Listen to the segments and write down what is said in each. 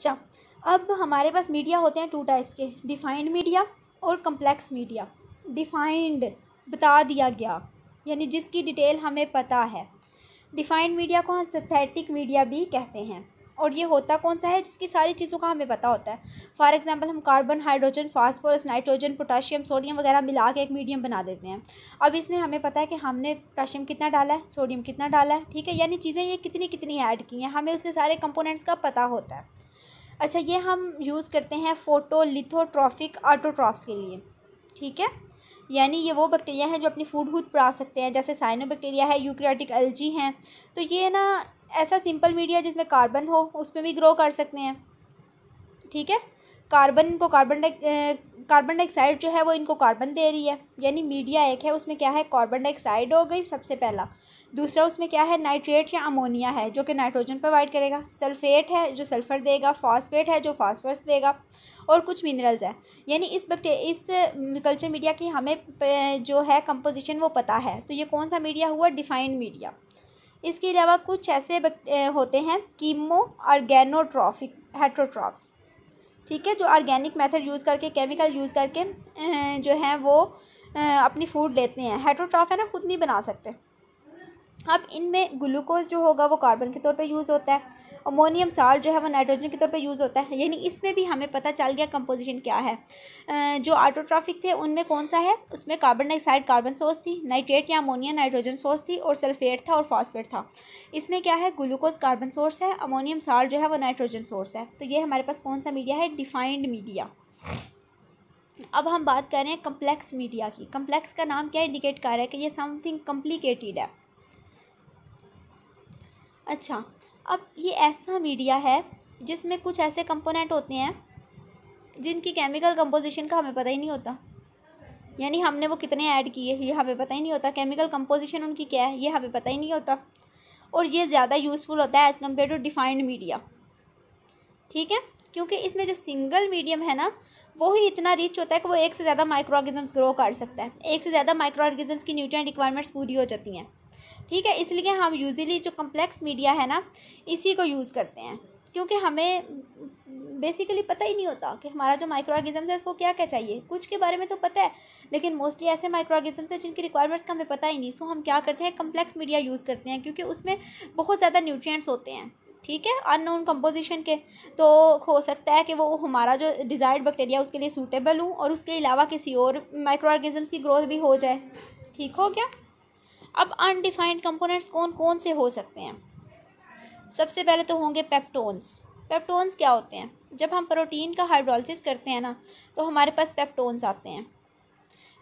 अच्छा अब हमारे पास मीडिया होते हैं टू टाइप्स के डिफाइंड मीडिया और कम्प्लेक्स मीडिया डिफाइंड बता दिया गया, यानी जिसकी डिटेल हमें पता है। डिफाइंड मीडिया को हम सिंथेटिक मीडिया भी कहते हैं। और ये होता कौन सा है, जिसकी सारी चीज़ों का हमें पता होता है? फॉर एग्जांपल हम carbon hydrogen phosphorus nitrogen potassium sodium वगैरह मिला के एक मीडियम बना देते हैं। अब इसमें हमें पता है कि हमने पोटाशियम कितना डाला है सोडियम कितना डाला है, ठीक है? यानी चीज़ें ये कितनी कितनी ऐड की हैं, हमें उसके सारे कंपोनेंट्स का पता होता है। अच्छा ये हम यूज़ करते हैं फोटोलिथोट्रॉफिक लिथोट्रॉफिक ऑटोट्रॉफ्स के लिए, ठीक है? यानी ये वो बैक्टीरिया हैं जो अपनी फ़ूड खुद पड़ा सकते हैं, जैसे साइनो बैक्टीरिया है यूक्रियाटिक एल्जी हैं। तो ये ना, ऐसा सिंपल मीडिया जिसमें कार्बन हो, उसमें भी ग्रो कर सकते हैं, ठीक है? कार्बन को कार्बन डाइ कार्बन डाइऑक्साइड जो है वो इनको कार्बन दे रही है। यानी मीडिया एक है, उसमें क्या है? कार्बन डाइऑक्साइड हो गई सबसे पहला। दूसरा, उसमें क्या है? नाइट्रेट या अमोनिया है, जो कि नाइट्रोजन प्रोवाइड करेगा। सल्फेट है, जो सल्फ़र देगा। फॉस्फेट है, जो फास्फोरस देगा। और कुछ मिनरल्स है। यानी इस बैक्टे, इस कल्चर मीडिया की हमें जो है कंपोजिशन वो पता है। तो ये कौन सा मीडिया हुआ? Defined media. इसके अलावा कुछ ऐसे होते हैं, कीमो ऑर्गेनोट्रॉफिक हेट्रोट्रॉफ्स ठीक है, जो ऑर्गेनिक मेथड यूज़ करके केमिकल यूज़ करके जो है वो अपनी फ़ूड लेते हैं। हेट्रोट्रॉफ है ना, खुद नहीं बना सकते। अब इनमें ग्लूकोज जो होगा, वो कार्बन के तौर पे यूज़ होता है। अमोनियम साल्ट जो है वो नाइट्रोजन के तौर पे यूज़ होता है। यानी इसमें भी हमें पता चल गया कंपोजिशन क्या है। जो ऑटोट्रॉफिक थे, उनमें कौन सा है? उसमें कार्बन डाइऑक्साइड कार्बन सोर्स थी नाइट्रेट या अमोनिया नाइट्रोजन सोर्स थी और सल्फेट था और फॉस्फेट था। इसमें क्या है? ग्लूकोज कार्बन सोर्स है अमोनियम साल्ट जो है वो नाइट्रोजन सोर्स है। तो ये हमारे पास कौन सा मीडिया है? डिफाइंड मीडिया अब हम बात कर रहे हैं कम्प्लेक्स मीडिया की। कम्प्लेक्स का नाम क्या इंडिकेट कर रहा है कि ये समथिंग कम्प्लिकेटेड है। अच्छा अब ये ऐसा मीडिया है जिसमें कुछ ऐसे कंपोनेंट होते हैं, जिनकी केमिकल कंपोजिशन का हमें पता ही नहीं होता। यानी हमने वो कितने ऐड किए, ये हमें पता ही नहीं होता। केमिकल कंपोजिशन उनकी क्या है, ये हमें पता ही नहीं होता। और ये ज़्यादा यूज़फुल होता है as compare to defined media ठीक है? क्योंकि इसमें जो सिंगल मीडियम है ना, वो ही इतना रिच होता है कि वो एक से ज़्यादा माइक्रो ऑर्गेजम्स ग्रो कर सकता है। एक से ज़्यादा माइक्रो ऑर्गेजम्स की न्यूट्रिएंट रिक्वायरमेंट्स पूरी हो जाती हैं। ठीक है, इसलिए हम यूज़ली जो कम्प्लेक्स मीडिया है ना, इसी को यूज़ करते हैं। क्योंकि हमें बेसिकली पता ही नहीं होता कि हमारा जो माइक्रो ऑर्गेजम्स है उसको क्या क्या चाहिए। कुछ के बारे में तो पता है, लेकिन मोस्टली ऐसे माइक्रो ऑर्गेजम्स हैं जिनकी रिक्वायरमेंट्स का हमें पता ही नहीं। सो हम क्या करते हैं कम्प्लेक्स मीडिया यूज़ करते हैं, क्योंकि उसमें बहुत ज़्यादा न्यूट्रिएंट्स होते हैं। ठीक है अननोन कंपोजिशन के। तो हो सकता है कि वो हमारा जो डिज़ायर्ड बैक्टीरिया उसके लिए सूटेबल हूँ, और उसके अलावा किसी और माइक्रो ऑर्गेजम्स की ग्रोथ भी हो जाए। ठीक हो गया? अब अनडिफाइंड कंपोनेंट्स कौन कौन से हो सकते हैं? सबसे पहले तो होंगे पेप्टोन्स पेप्टोन्स क्या होते हैं? जब हम प्रोटीन का हाइड्रोलिस करते हैं ना तो हमारे पास पेप्टोन्स आते हैं।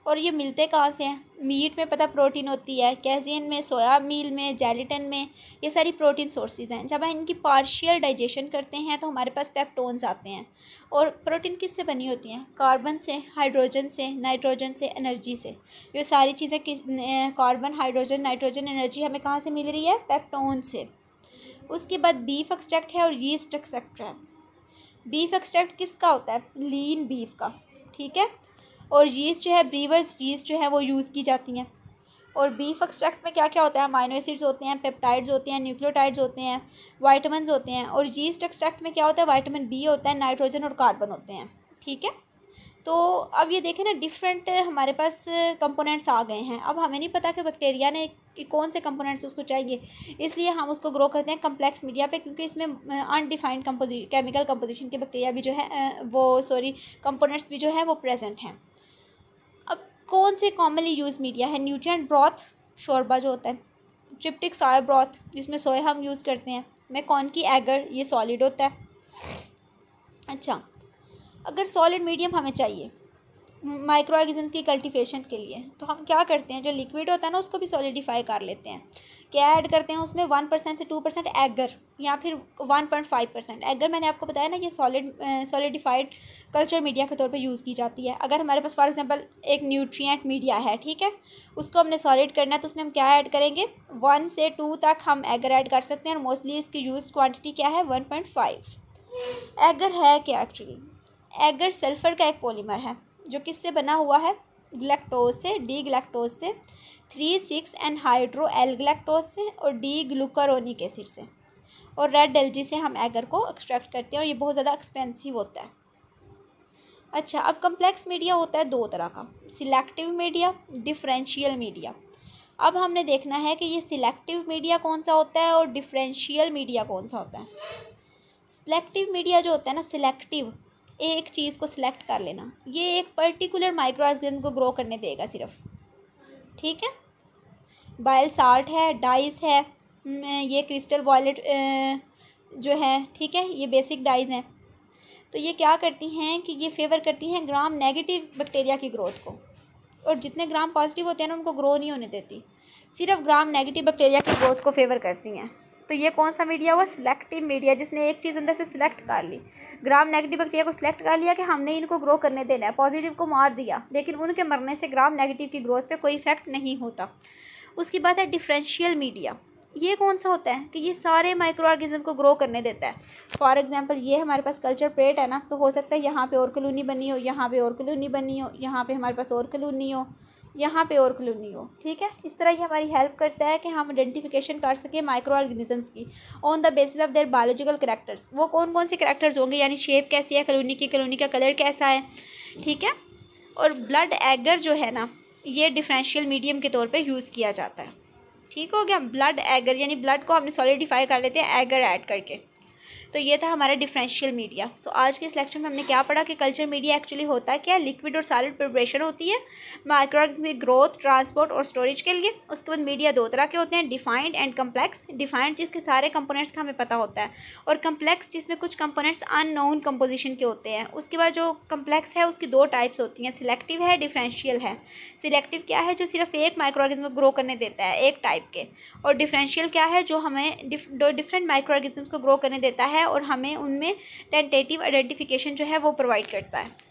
और ये मिलते कहाँ से हैं? मीट में पता प्रोटीन होती है कैजियन में, सोया मील में, जेलिटन में, ये सारी प्रोटीन सोर्सेज हैं। जब हम इनकी पार्शियल डाइजेशन करते हैं तो हमारे पास पेप्टोन्स आते हैं। और प्रोटीन किस से बनी होती हैं? कार्बन से, हाइड्रोजन से, नाइट्रोजन से, एनर्जी से। ये सारी चीज़ें किस कार्बन, हाइड्रोजन, नाइट्रोजन, एनर्जी हमें कहाँ से मिल रही है? पेप्टोन से। उसके बाद बीफ एक्सट्रैक्ट है और यीस्ट एक्सट्रैक्ट है। बीफ एक्सट्रैक्ट किसका होता है? लीन बीफ का, ठीक है? और यीस्ट जो है ब्रीवर्स यीस्ट जो है, वो यूज़ की जाती हैं। और बीफ एक्सट्रैक्ट में क्या क्या होता है? माइनो एसिड्स होते हैं पेप्टाइड्स होते हैं न्यूक्लियोटाइड्स होते हैं वाइटामिन होते हैं। और यीस्ट एक्सट्रैक्ट में क्या होता है? वाइटामिन बी होता है नाइट्रोजन और कार्बन होते हैं। ठीक है? तो अब ये देखें ना डिफरेंट हमारे पास कंपोनेंट्स आ गए हैं। अब हमें नहीं पता कि बैक्टीरिया ने कि कौन से कंपोनेंट्स उसको चाहिए। इसलिए हम उसको ग्रो करते हैं कम्प्लेक्स मीडिया पे, क्योंकि इसमें अनडिफाइंड कंपोजि केमिकल कंपोजिशन के बैक्टीरिया भी जो है वो सॉरी कंपोनेंट्स भी जो है, वो प्रेजेंट हैं। कौन से कॉमनली यूज़ मीडिया है? न्यूट्रिएंट ब्रॉथ शोरबा जो होता है। ट्रिप्टिक सोया ब्रॉथ जिसमें सोया हम यूज़ करते हैं। मैं कौन की एगर ये सॉलिड होता है। अच्छा अगर सॉलिड मीडियम हमें चाहिए माइक्रो ऑर्गेनिज्म की कल्टीवेशन के लिए। तो हम क्या करते हैं, जो लिक्विड होता है ना, उसको भी सॉलिडिफाई कर लेते हैं। क्या ऐड करते हैं उसमें? वन परसेंट से टू परसेंट एगर, या फिर one point five percent agar मैंने आपको बताया ना, ये सॉलिड सॉलिडिफाइड कल्चर मीडिया के तौर पे यूज़ की जाती है। अगर हमारे पास फॉर एग्जांपल एक न्यूट्रिएंट मीडिया है, ठीक है? उसको हमने सॉलिड करना है तो उसमें हम क्या ऐड करेंगे? वन से टू तक हम एगर ऐड कर सकते हैं, और मोस्टली इसकी यूज़ क्वान्टिटी क्या है? वन पॉइंट फाइव एगर है क्या एक्चुअली एगर सल्फ़र का एक पोलीमर है। जो किससे बना हुआ है? ग्लैक्टोज से, डी ग्लैक्टोज से, three, six anhydro L galactose से और डी ग्लूकारोनिक एसिड से। और रेड एलगी से हम एगर को एक्सट्रैक्ट करते हैं और ये बहुत ज़्यादा एक्सपेंसिव होता है। अच्छा अब कम्प्लेक्स मीडिया होता है दो तरह का। सिलेक्टिव मीडिया डिफरेंशियल मीडिया अब हमने देखना है कि ये सिलेक्टिव मीडिया कौन सा होता है और डिफरेंशियल मीडिया कौन सा होता है। सिलेक्टिव मीडिया जो होता है ना सिलेक्टिव एक चीज़ को सिलेक्ट कर लेना। ये एक पर्टिकुलर माइक्रो ऑर्गेनिज्म को ग्रो करने देगा सिर्फ़। ठीक है? बाइल साल्ट है डाइस है ये क्रिस्टल वॉयलेट जो है, ठीक है? ये बेसिक डाइज हैं। तो ये क्या करती हैं कि ये फेवर करती हैं ग्राम नेगेटिव बैक्टीरिया की ग्रोथ को। और जितने ग्राम पॉजिटिव होते हैं ना, उनको ग्रो नहीं होने देती। सिर्फ़ ग्राम नेगेटिव बैक्टीरिया की ग्रोथ को फेवर करती हैं। तो ये कौन सा मीडिया हुआ? सिलेक्टिव मीडिया जिसने एक चीज़ अंदर से सिलेक्ट कर ली। ग्राम नेगेटिव बैक्टीरिया को सिलेक्ट कर लिया कि हमने इनको ग्रो करने देना है। पॉजिटिव को मार दिया, लेकिन उनके मरने से ग्राम नेगेटिव की ग्रोथ पर कोई इफ़ेक्ट नहीं होता। उसकी बात है डिफरेंशियल मीडिया ये कौन सा होता है कि ये सारे माइक्रो ऑर्गेनिज्म को ग्रो करने देता है? फॉर एग्जांपल ये हमारे पास कल्चर प्लेट है ना तो हो सकता है यहाँ पे और कलोनी बनी हो, यहाँ पे और कलोनी बनी हो, यहाँ पे हमारे पास और कलोनी हो। यहाँ पे और कलोनी हो, ठीक है? इस तरह ये हमारी हेल्प करता है कि हम आइडेंटिफिकेशन कर सकें माइक्रो ऑर्गेनिजम्स की on the basis of their biological characters वो कौन कौन से करेक्टर्स होंगे, यानी शेप कैसी है कलोनी की कलोनी का कलर कैसा है, ठीक है? और ब्लड एगर जो है ना, ये डिफरेंशियल मीडियम के तौर पर यूज़ किया जाता है। ठीक हो गया? ब्लड एगर यानी ब्लड को हमने सॉलिडिफाई कर लेते हैं एगर ऐड करके। तो ये था हमारा डिफरेंशियल मीडिया सो आज के इस लेक्चर में हमने क्या पढ़ा कि कल्चर मीडिया एक्चुअली होता है क्या? लिक्विड और सॉलिड प्रिपरेशन होती है माइक्रोऑर्गेनिज्म की ग्रोथ ट्रांसपोर्ट और स्टोरेज के लिए. उसके बाद मीडिया दो तरह के होते हैं डिफाइंड एंड कम्प्लेक्स डिफाइंड जिसके सारे कंपोनेंट्स का हमें पता होता है और कम्प्लेक्स जिसमें कुछ कंपोनेंट्स अननोन कंपोजिशन के होते हैं. उसके बाद जो कम्प्लेक्स है, उसकी दो टाइप्स होती हैं सिलेक्टिव है डिफरेंशियल है. सिलेक्टिव क्या है? जो सिर्फ़ एक माइक्रो ग्रो करने देता है, एक टाइप के. और डिफरेंशियल क्या है? जो हमें डिफरेंट माइक्रो को ग्रो करने देता है है और हमें उनमें टेंटेटिव आइडेंटिफिकेशन जो है वो प्रोवाइड करता है।